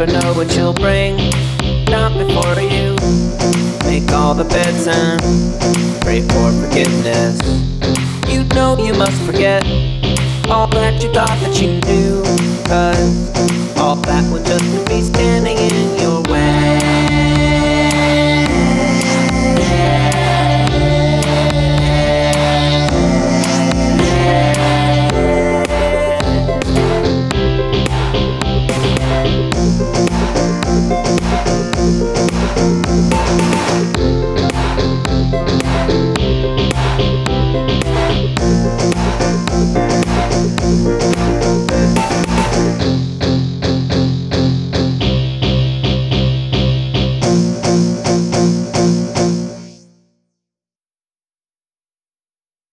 Never know what you'll bring, not before you. Make all the beds and pray for forgiveness. You know you must forget all that you thought that you knew, cause all that would